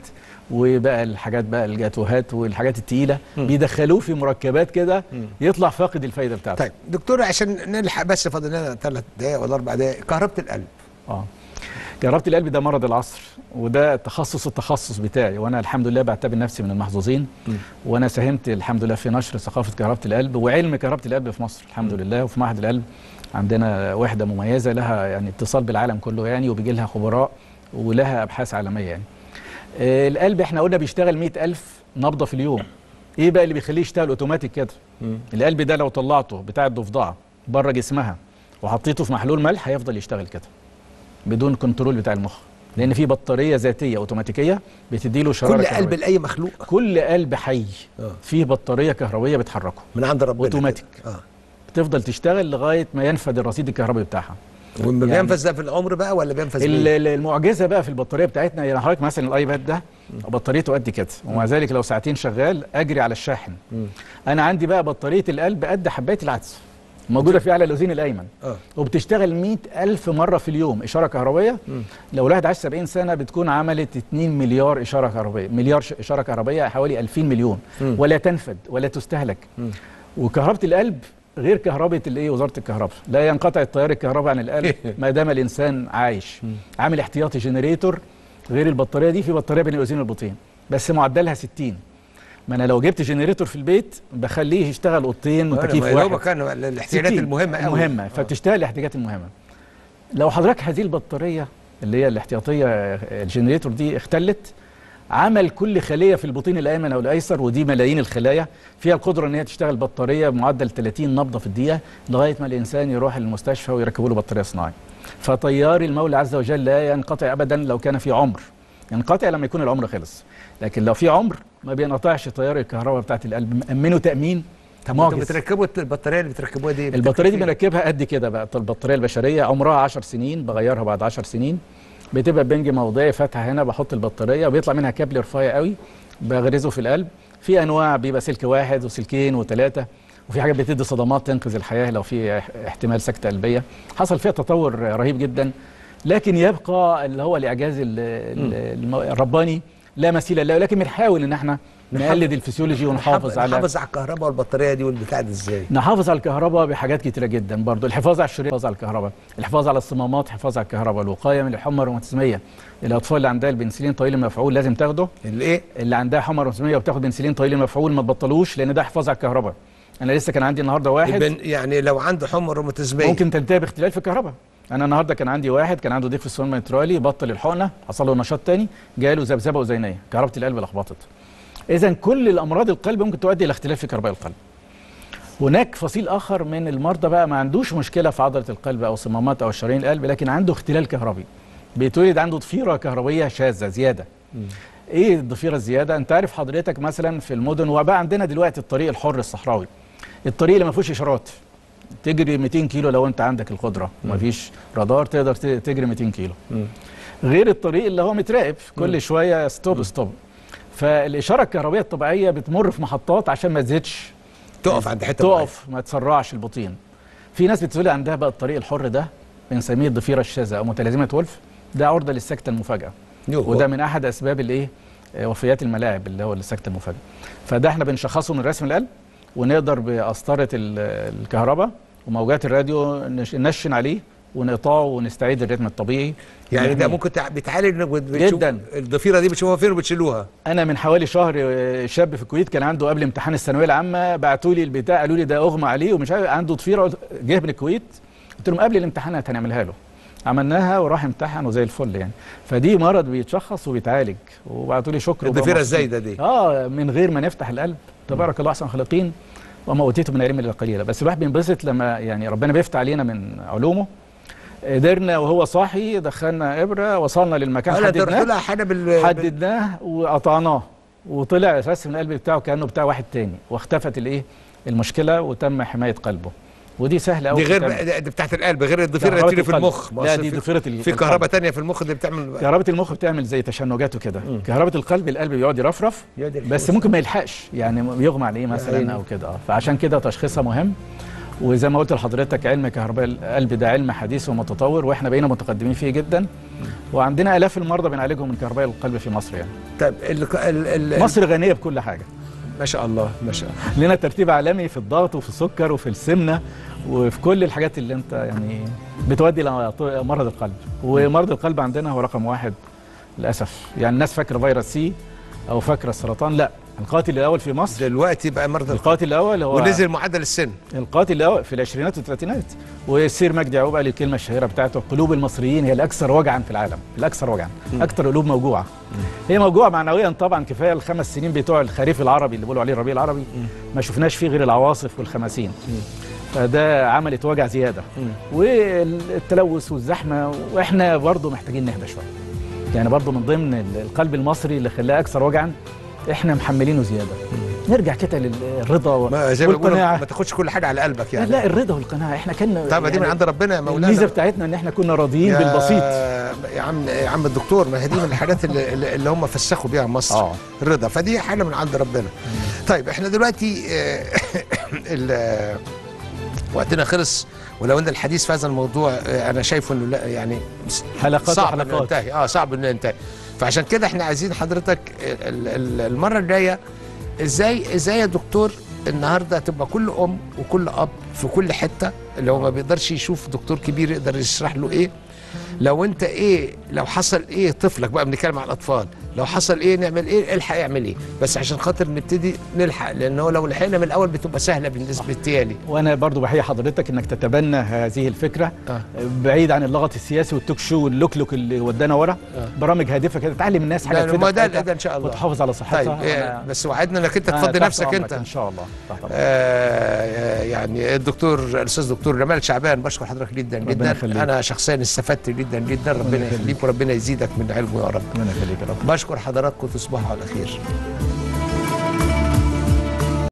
وبقى الحاجات بقى الجاتوهات والحاجات التقيلة. بيدخلوه في مركبات كده يطلع فاقد الفايدة بتاعته. طيب دكتور عشان نلحق بس فاضل لنا ثلاث دقائق ولا أربع دقائق كهربة القلب. آه. جربت القلب ده مرض العصر وده تخصص التخصص بتاعي وأنا الحمد لله بعتبر نفسي من المحظوظين. وأنا ساهمت الحمد لله في نشر ثقافة كهربة القلب وعلم كهربة القلب في مصر الحمد لله. وفي معهد القلب عندنا وحدة مميزة لها يعني اتصال بالعالم كله يعني وبيجي لها خبراء ولها أبحاث عالمية يعني. القلب إحنا قلنا بيشتغل مئة ألف نبضة في اليوم. إيه بقى اللي بيخليه يشتغل اوتوماتيك كده؟ القلب ده لو طلعته بتاع الضفدعة بره جسمها وحطيته في محلول ملح هيفضل يشتغل كده بدون control بتاع المخ. لأن في بطارية ذاتية اوتوماتيكية بتدي له شرارة كل. قلب لأي مخلوق. كل قلب حي آه. فيه بطارية كهربائية بتحركه. من عند ربنا أوتوماتيك. آه. بتفضل تشتغل لغاية ما ينفد الرصيد الكهربائي بتاعها. وما يعني- بينفذ ده في العمر بقى ولا بينفذ المعجزة بقى في البطارية بتاعتنا يعني حضرتك مثلا الآيباد ده بطاريته قد كده ومع ذلك لو ساعتين شغال أجري على الشاحن. أنا عندي بقى بطارية القلب قد حباية العدس موجودة في أعلى الأذين الأيمن. آه. وبتشتغل 100 ألف مرة في اليوم إشارة كهربية. لو الواحد عاش 70 سنة بتكون عملت 2 مليار إشارة كهربية مليار إشارة كهربية حوالي 2000 مليون. ولا تنفد ولا تستهلك. وكهربة القلب غير كهربة الإيه؟ وزارة الكهرباء. لا ينقطع التيار الكهرباء عن القلب ما دام الإنسان عايش. عامل احتياطي generator غير البطارية دي في بطارية بين الأذين والبطين. بس معدلها 60 ما أنا لو جبت generator في البيت بخليه يشتغل أوضتين وتكييف واحد. هو كان الاحتياجات 60 المهمة قوي المهمة. فبتشتغل الاحتياجات المهمة. لو حضرتك هذه البطارية اللي هي الاحتياطية الجنريتور دي اختلت عمل كل خلية في البطين الأيمن أو الأيسر ودي ملايين الخلايا. فيها القدرة إن هي تشتغل بطارية بمعدل 30 نبضة في الدقيقة لغاية ما الإنسان يروح المستشفى ويركبوا له بطارية صناعي. فطيار المولى عز وجل لا ينقطع ابدا لو كان في عمر. ينقطع لما يكون العمر خلص. لكن لو في عمر ما بينقطعش تيار الكهرباء بتاعت القلب. مأمنه تأمين معجز بتركبوا البطارية اللي بتركبوها دي البطارية دي؟ بنركبها قد كده بقى. البطارية البشرية عمرها 10 سنين بغيرها بعد 10 سنين. بتبقى بنج موضعي فاتحة هنا بحط البطارية وبيطلع منها كابل رفيع قوي بغرزه في القلب. في أنواع بيبقى سلك واحد وسلكين وثلاثه وفي حاجات بتدي صدمات تنقذ الحياة لو في اح- احتمال سكتة قلبية. حصل فيها تطور رهيب جدا. لكن يبقى اللي هو الإعجاز الرباني لا مثيل له لكن بنحاول إن إحنا نقلد الفسيولوجي ونحافظ على نحافظ على الكهرباء والبطارية دي والبتاع دي إزاي؟ نحافظ على الكهرباء بحاجات كتيرة جدا برضو. الحفاظ على الشريان الحفاظ على الكهرباء. الحفاظ على الصمامات الحفاظ على الكهرباء. الوقاية من الحمى الروماتيزميه الأطفال اللي عندها البنسلين طويل المفعول لازم تاخده. الايه اللي عندها حمى روماتيزميه وبتاخد بنسلين طويل المفعول ما تبطلوش لأن ده حفاظ على الكهرباء. أنا لسه كان عندي النهارده واحد. يعني لو عنده حمى روماتيزميه ممكن تنتهي باختلال في الكهرباء. أنا النهارده كان عندي واحد كان عنده ضيق في السون ميترالي بطل الحقنة حصل له نشاط تاني جاله ذبذبة اذينيه كهرباء القلب لخبطت. إذا كل الأمراض القلب ممكن تؤدي إلى اختلاف في كهرباء القلب. هناك فصيل آخر من المرضى بقى ما عندوش مشكلة في عضلة القلب أو صمامات أو شرايين القلب لكن عنده اختلال كهربي. بيتولد عنده ضفيرة كهربية شاذة زيادة. إيه الضفيرة الزيادة؟ أنت عارف حضرتك مثلا في المدن وبقى عندنا دلوقتي الطريق الحر الصحراوي. الطريق اللي ما فيهوش إشارات. تجري 200 كيلو لو أنت عندك القدرة. ما فيش رادار تقدر تجري 200 كيلو. غير الطريق اللي هو متراقب. كل شوية stop stop فالإشارة الكهربائيه الطبيعية بتمر في محطات عشان ما تزيدش. تقف عند حتة. تقف ما تسرعش البطين. في ناس بتقول عندها بقى الطريق الحر ده بنسميه الضفيرة الشاذة أو متلازمة ولف. ده عرضة للسكتة المفاجئه. وده من أحد أسباب الإيه؟ آه، وفيات الملاعب اللي هو السكته المفاجئه فده إحنا بنشخصه من رسم القلب ونقدر بقسطره ال- الكهرباء وموجات الراديو نش- نشن عليه ونقطعه ونستعيد الريتم الطبيعي. يعني ده. ممكن تع- بيتعالج إنك بت- بتشوف جداً. الضفيرة دي بتشوفها فين وبتشيلوها؟ أنا من حوالي شهر آه، شاب في الكويت كان عنده قبل امتحان الثانوية العامة بعتوا لي البتاع قالوا لي ده أغمى عليه ومش عارف عنده ضفيرة جه من الكويت. قلت لهم قبل الامتحانات هنعملها له. عملناها وراح امتحن وزي الفل يعني. فدي مرض بيتشخص وبيتعالج. وبعتوا لي شكر الضفيرة الزايدة دي. آه من غير ما نفتح القلب. تبارك الله أحسن الخالقين وما أوتيتم من العلم إلا قليلا. بس الواحد بينبسط لما يعني ربنا بيفتح علينا من علومه. قدرنا وهو صاحي دخلنا إبرة وصلنا للمكان حددناه. حاجة بال حددناه وقطعناه. وطلع رسم القلب بتاعه كأنه بتاع واحد تاني. واختفت الإيه؟ المشكلة وتم حماية قلبه. ودي سهلة قوي دي غير دي بتاعت القلب غير الضفيرة اللي بتيجي في. المخ. لا دي في- ضفيرة في. كهرباء تانية في المخ اللي بتعمل كهرباء المخ بتعمل زي تشنجات وكده كهرباء القلب القلب بيقعد يرفرف. بس ممكن ما يلحقش. يعني يغمى عليه عيني. مثلا أو كده. فعشان كده تشخيصها مهم. وزي ما قلت لحضرتك علم كهرباء القلب ده علم حديث ومتطور وإحنا بقينا متقدمين فيه جدا. وعندنا آلاف المرضى بنعالجهم من كهرباء القلب في مصر يعني. طيب ال... ال... ال... مصر غنية بكل حاجة. ما شاء الله ما شاء الله. لنا ترتيب عالمي في الضغط وفي السكر وفي السمنة وفي كل الحاجات اللي انت يعني بتودي إلى مرض القلب. ومرض القلب عندنا هو رقم واحد للأسف. يعني الناس فاكرة فيروس سي أو فاكرة السرطان لا. القاتل الأول في مصر. دلوقتي بقى مرضى القاتل. الأول هو ونزل معدل السن. القاتل الأول في العشرينات والثلاثينات. والسير مجدي يعقوب قال الكلمة الشهيرة بتاعته قلوب المصريين هي الأكثر وجعا في العالم الأكثر وجعا أكثر قلوب موجوعة. هي موجوعة معنويا طبعا كفاية الخمس سنين بتوع الخريف العربي اللي بيقولوا عليه الربيع العربي. ما شفناش فيه غير العواصف والخماسين. فده عملت وجع زيادة. والتلوث والزحمة وإحنا برضه محتاجين نهدى شوية. يعني برضه من ضمن القلب المصري اللي خلاه أكثر وجعا إحنا محملينه زيادة. نرجع كده للرضا ما زي والقناعة. ما تاخدش كل حاجة على قلبك لا, يعني. لا الرضا والقناعة. إحنا كنا طب ما دي من عند ربنا يا مولانا. الميزه بتاعتنا إن إحنا كنا راضيين يا- بالبسيط. يا عم يا عم الدكتور ما هي دي من الحاجات اللي, اللي هم فسخوا بيها مصر. آه. الرضا. فدي حاجة من عند ربنا. طيب إحنا دلوقتي آه، وقتنا خلص. ولو ان الحديث في هذا الموضوع آه، أنا شايفه إنه لا يعني حلقات صعب إنه ينتهي. آه صعب إنه ينتهي. فعشان كده إحنا عايزين حضرتك ال- ال- المرة الجاية إزاي إزاي يا دكتور النهارده تبقى كل أم وكل أب في كل حتة؟ اللي هو ما بيقدرش يشوف دكتور كبير يقدر يشرح له إيه. لو أنت إيه لو حصل إيه طفلك بقى بنتكلم على الأطفال لو حصل إيه نعمل إيه الحق يعمل إيه بس عشان خاطر نبتدي نلحق لأن هو لو لحقنا من الأول بتبقى سهلة بالنسبة لي وأنا برضو بحيي حضرتك إنك تتبنى هذه الفكرة آه. بعيد عن اللغط السياسي والتوك شو واللوكلوك اللي ودانا ورا آه. برامج هادفة كده تعلم الناس حاجة ما في ده ده إن شاء الله وتحافظ على صحتها طيب إيه وأنا- بس وعدنا إنك أنت تفضي نفسك أنت إن شاء الله. آه يعني الدكتور الأستاذ دكتور جمال شعبان بشكر حضرتك جدا جدا. أنا شخصيا استفدت جدا جدا ربنا. يخليك وربنا يزيدك من علمه يا رب ربنا يخليك يا رب بشكر حضراتكم تصبحوا على خير.